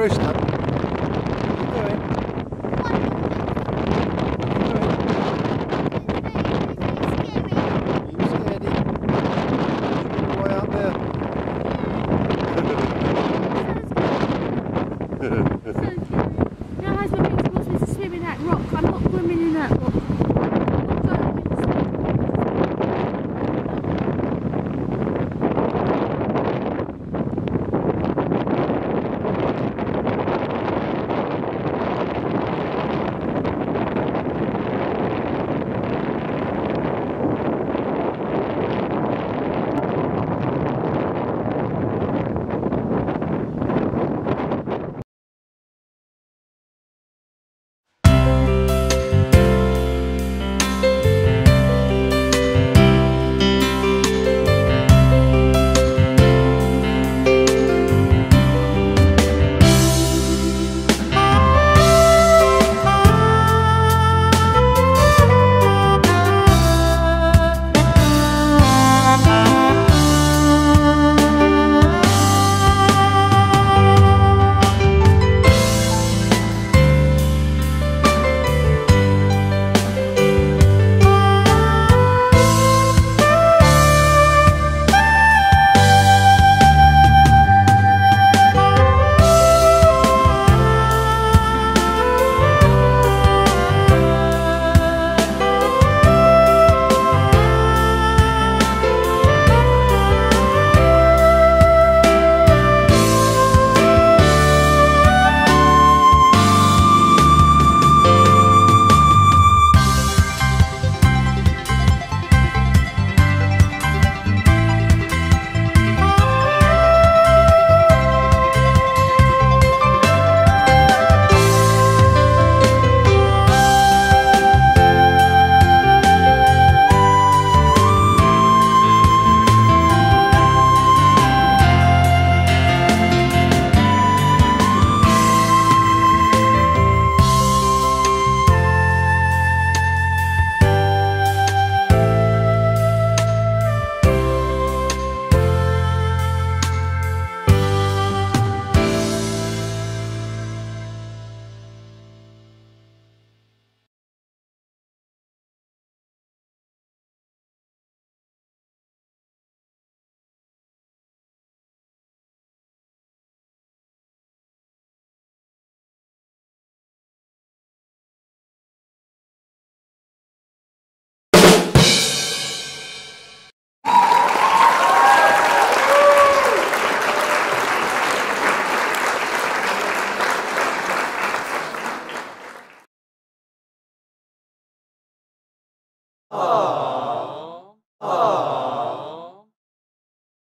This